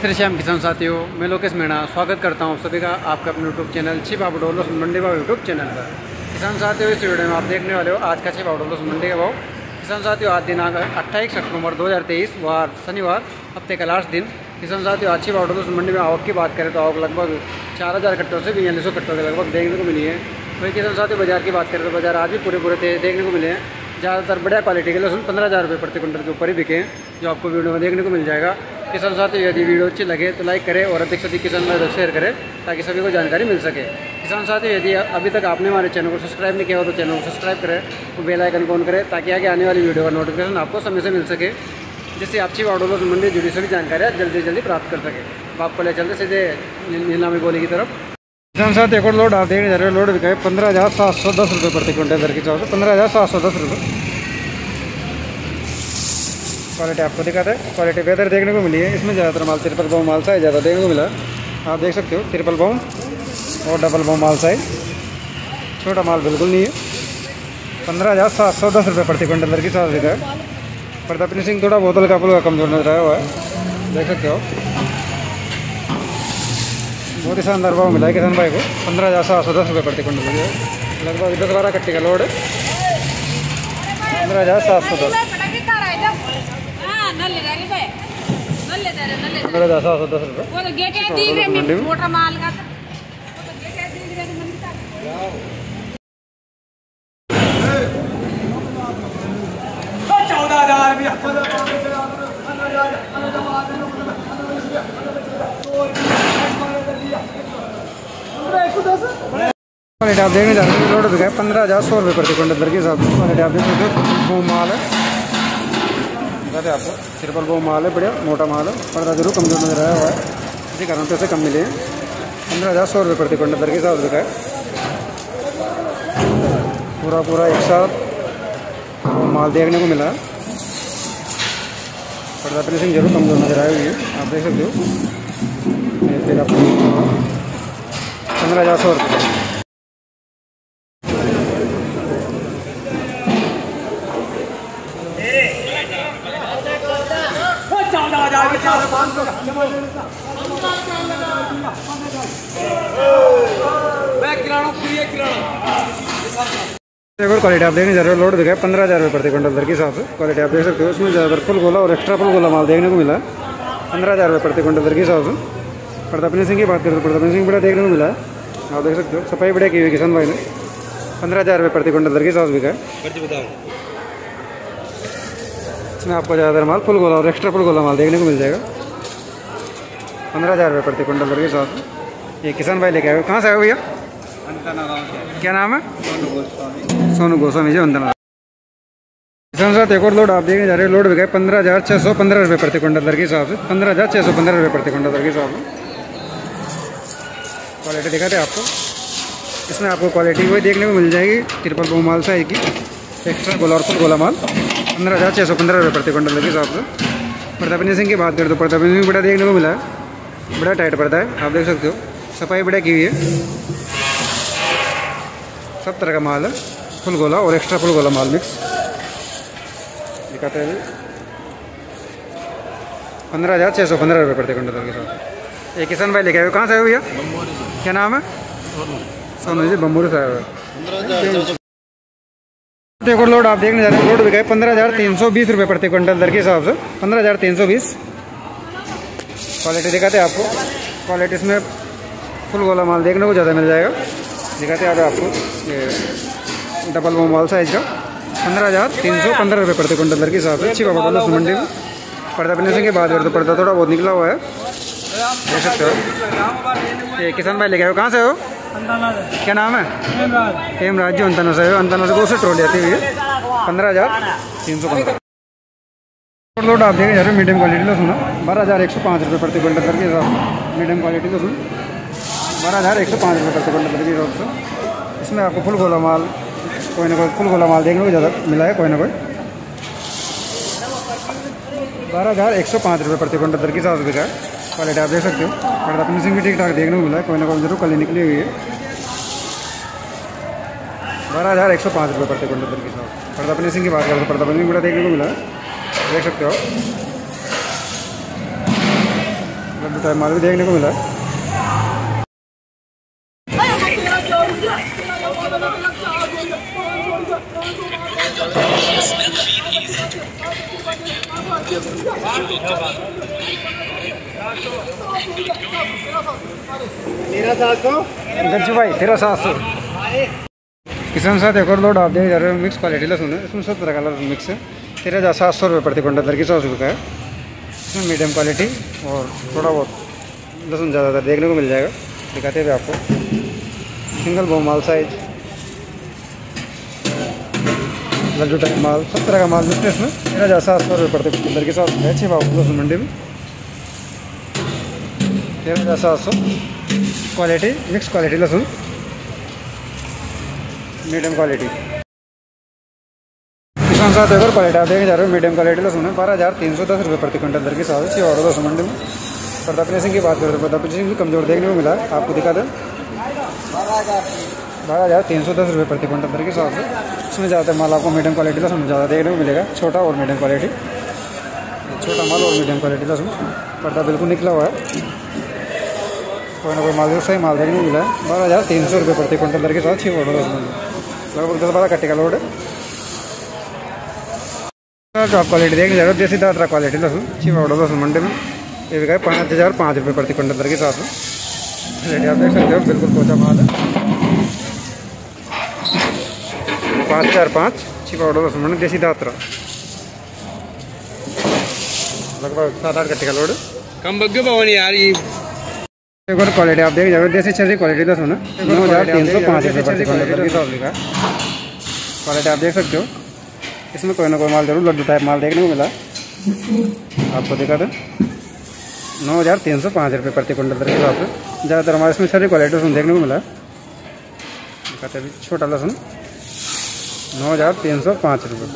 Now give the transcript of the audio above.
श्री श्याम, किसान साथियों, मैं लोकेश मीणा स्वागत करता हूँ सभी का आपका अपने यूट्यूब चैनल छिप डोलो मंडी भाव यूट्यूब चैनल पर। किसान साथियों, इस वीडियो में आप देखने वाले हो आज का छिप डोलो मंडी का भाव। किसान साथियों, आज दिनांक अट्ठाईस अक्टूबर 2023 वार शनिवार, हफ़्ते का लास्ट दिन। किसान साथियों, आज छिप डोलो मंडी में आवक की बात करें तो आवक लगभग चार हज़ार कट्टों से बयालीस सौ कट्टों के लगभग देखने को मिली है। वही किसान साथियों, बाज़ार की बात करें तो बाज़ार आज भी पूरे पूरे देखने को मिले हैं। ज़्यादातर बढ़िया क्वालिटी के लहसुन पंद्रह हज़ार रुपये प्रति क्विंटल के ऊपर ही बिके हैं, जो आपको वीडियो में देखने को मिल जाएगा। किसान साथियों यदि वीडियो अच्छी लगे तो लाइक करें और अधिक से अधिक किसान भाई शेयर करें, ताकि सभी को जानकारी मिल सके। किसान साथियों यदि अभी तक आपने हमारे चैनल को सब्सक्राइब नहीं किया हो तो चैनल को सब्सक्राइब करें और बेल आइकन को ऑन करें, ताकि आगे आने वाली वीडियो का नोटिफिकेशन आपको समय से मिल सके, जिससे अच्छी वाडोलो संबंधित जुड़ी सभी जानकारियाँ जल्दी जल्दी प्राप्त कर सके। आपको ले चलते सीधे नीलामी बोली की तरफ़। किसान साथ एक और लोड आप देखने जा रहे हो लोड बिका है पंद्रह हज़ार सात सौ दस रुपये प्रति क्विंटल दर की हिसाब पंद्रह हज़ार सात सौ दस रुपये क्वालिटी आपको दिखाते हैं। क्वालिटी बेहतर देखने को मिली है। इसमें ज़्यादातर माल ट्रिपल बम माल साइज़ ज़्यादा देखने को मिला। आप देख सकते हो ट्रिपल बम और डबल बम माल साइज़ छोटा माल बिल्कुल नहीं है। पंद्रह हज़ार सात सौ दस रुपये प्रति क्विंटल दर की साथ दिखा है पर फिनिशिंग थोड़ा बोतल का पुल का कमज़ोर नज़र आया हुआ है। देख सकते हो ही शानदार भाव मिला है किसान भाई को पंद्रह हज़ार सात सौ दस रुपये प्रति क्विंटल लगभग दस बारह कट्टी का लोड पंद्रह हज़ार सात सौ दस पंद्रह हज़ार सात सौ दस रुपये मोटा माल का चौदह हज़ार क्वालिटी आप देखने जा रहे हैं है पंद्रह हज़ार सौ रुपये प्रति क्विंटल दर के हिसाब से क्वालिटी आप देख वो माल है। दें आपको ट्रिपल वो माल है, बढ़िया, मोटा माल है, पर्दा ज़रूर कमज़ोर नज़र आया हुआ है। इसी कारण पैसे कम मिले हैं। पंद्रह हज़ार सौ रुपये प्रति क्विंटल दर के हिसाब से है पूरा पूरा एक साथ माल देखने को मिला पर्दा फिनिशिंग ज़रूर कमज़ोर नज़र आई हुई है, आप देख सकते हो। फिर पंद्रह हज़ार सौ रुपये चौदह हज़ार के चार पाँच सौ मैं किराना फ्री है किराना एक और क्वालिटी आप देखने जा रहे हो लोड दिखा है पंद्रह हज़ार रुपये प्रति क्विंटल दर के हिसाब से क्वालिटी आप देख सकते हो, उसमें ज़्यादातर फुल गोला और एक्स्ट्रा फुल गोला माल देखने को मिला। पंद्रह हज़ार रुपये प्रति क्विंटल दर के हिसाब से पर्दा फिनिशिंग की बात करें तो पर्दा फिनिशिंग बड़ा देखने को मिला। है आप देख सकते हो, सफ़ाई बढ़िया की हुई किसान भाई ने। पंद्रह हज़ार रुपये प्रति क्विंटल दर के हिसाब से बिका। इसमें आपको ज़्यादातर माल फुल गोला और एक्स्ट्रा फुल गोला माल देखने को मिल जाएगा। पंद्रह हज़ार रुपये प्रति क्विंटल दर के हिसाब से ये किसान भाई लेके आए कहाँ से आए भैया? क्या नाम है? सोनू गोस्वामी। जी वंदना किसान साथ एक और लोड आप देखने जा रहे हैं। लोड बिका है पंद्रह हज़ार छः सौ पंद्रह रुपये प्रति क्विंटल दर के हिसाब से पंद्रह हज़ार छः सौ पंद्रह रुपये प्रति क्विंटल दर के हिसाब से क्वालिटी दिखाते हैं आपको। इसमें आपको क्वालिटी वही देखने को मिल जाएगी। ट्रिपल बो माल साइज़ की। एक्स्ट्रा गोला और फुल गोला माल। पंद्रह हज़ार छः सौ पंद्रह रुपये प्रति क्विंटल के हिसाब से। पर्दा सिंह की बात करें तो पर्दा फिनिशिंग बड़ा देखने को मिला है। बड़ा टाइट पर्दा है आप देख सकते हो। सफ़ाई बड़ा की हुई है। सब तरह का माल है फुल गोला और एक्स्ट्रा फुल गोला माल मिक्स दिखाते हैं पंद्रह हज़ार छः सौ पंद्रह रुपये प्रति क्विंटल के साथ ये किसान भाई लेके आए हो? कहाँ से आए हो भैया? क्या नाम है? सोनू। जी बम्बूर से आए हुए और लोड आप देखने जा रहे हैं, लोड बिका पंद्रह हज़ार तीन सौ बीस रुपये प्रति क्विंटल दर के हिसाब से, पंद्रह हज़ार तीन सौ बीस। क्वालिटी दिखाते हैं आपको। क्वालिटी इसमें फुल गोला माल देखने को ज़्यादा मिल जाएगा। दिखाते हैं आपको ये डबल वो माल साइज़ का, पंद्रह हज़ार तीन सौ पंद्रह रुपये प्रति क्विंटल दर के हिसाब से। अच्छी बाबा डॉलर मंडी में पर्दा की बात करें तो पर्दा थोड़ा बहुत निकला हुआ है। देख सकते हो ये किसान भाई लेके आए हो, कहाँ से हो? क्या नाम है? हेमराज। जी अंतना से अंतना से बहुत ट्रॉली आती हुई है? पंद्रह हज़ार? तीन सौ पंद्रह। लोड आप देखे जा रहे हो मीडियम क्वालिटी का सुना। बारह हज़ार एक सौ पाँच रुपये प्रति क्विंटल के से मीडियम क्वालिटी का सुन। बारह हज़ार एक सौ पाँच रुपये प्रति क्विंटल दर के हिसाब से। इसमें आपको फुल गोला माल कोई ना कोई फुल गोला माल देखने को ज़्यादा मिला है कोई ना कोई। बारह हज़ार एक सौ पाँच रुपये प्रति क्विंटल दर के हिसाब से बिका है क्वालिटी आप देख सकते हो। पर्दा फिनिशिंग भी ठीक ठाक देखने को मिला है। कोई ना कोई ज़रूर कली निकली हुई है। बारह हज़ार एक सौ पाँच रुपये प्रति क्विंटल के हिसाब से पर्दा फिनिशिंग की बात करें तो पर्दा फिनिशिंग बड़ा देखने को मिला है। देख सकते हो लड्डू टाइप माल भी देखने को मिला गज्जू भाई तेरह सात सौ किसान साथ एक और लोड आप देख जा रहे हो मिक्स क्वालिटी लहसुन है इसमें सब तरह का लहसुन मिक्स है। तेरह हज़ार सात सौ रुपये प्रति क्विंटल दर की सौ रुपये का है। इसमें मीडियम क्वालिटी और थोड़ा बहुत लहसुन ज़्यादातर देखने को मिल जाएगा। दिखाते हुए आपको। सिंगल बो माल साइज़ लड्डू टाइप माल। सब तरह का माल मिलते हैं इसमें। तेरह हज़ार सात सौ रुपये प्रति क्विंटल की सौ रुपये अच्छी भाव लहसुन मंडी में। सात सौ क्वालिटी मिक्स क्वालिटी लहसुन। मीडियम क्वालिटी किसान साथ और क्वालिटी आप देखे जा रहे हो मीडियम क्वालिटी लहसुन है, बारह हज़ार तीन सौ दस रुपये प्रति क्विंटल दर के साथ अच्छी और लहसुन मंडी में। प्रताप सिंह की बात करें तो प्रताप सिंह भी कमज़ोर देखने को मिला आपको दिखा दें। बारह हज़ार तीन सौ दस रुपये प्रति क्विंटल दर के हिसाब से इसमें ज़्यादातर माल आपको मीडियम क्वालिटी लहसुन ज़्यादा देखने को मिलेगा। छोटा और मीडियम क्वालिटी छोटा माल और मीडियम क्वालिटी लहसुन। पर्दा बिल्कुल निकला हुआ है। कोई ना कोई माल जो सही माल देखने मिला है बारह हज़ार तीन सौ रुपये प्रति क्विंटल दर के साथ छः ऑर्डर लगभग दस बारह कट्टे का लोड है जो क्वालिटी देखने जा रहे हो देसी दादरा क्वालिटी लहसुन छः ऑर्डर लहसुन मंडी में ये भी पाँच हज़ार पाँच रुपये प्रति क्विंटल दर के साथ रेट आप देख सकते हो बिल्कुल पोचा माल है पाँच हज़ार पाँच छिपा ऑर्डर लहसुन मंडी देसी दादरा लगभग सात आठ कट्टे का लोड कम बग्गे भवन यार ये एक और क्वालिटी आप देख जाओ देसी छर्री क्वालिटी लहसुन है नौ हज़ार तीन सौ पाँच रुपये क्वालिटी आप देख सकते हो। इसमें कोई ना कोई माल ज़रूर लड्डू टाइप माल देखने को मिला। आपको दिखा दें नौ हज़ार तीन सौ पाँच रुपये प्रति क्विंटल के हिसाब से ज़्यादातर हमारे इसमें सारी क्वालिटी लहसुन देखने को मिला। दिखाते अभी छोटा लहसुन। नौ हज़ार तीन सौ पाँच रुपये।